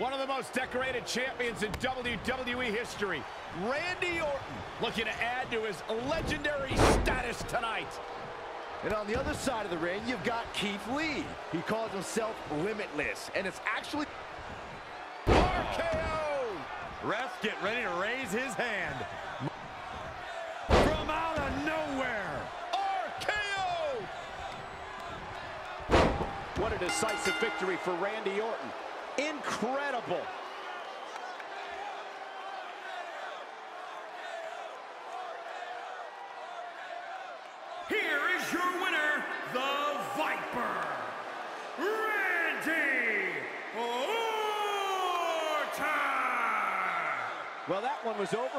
One of the most decorated champions in WWE history, Randy Orton, looking to add to his legendary status tonight. And on the other side of the ring, you've got Keith Lee. He calls himself Limitless, and it's actually... RKO! Ref, get ready to raise his hand. From out of nowhere. RKO! What a decisive victory for Randy Orton. Incredible. Well, that one was over.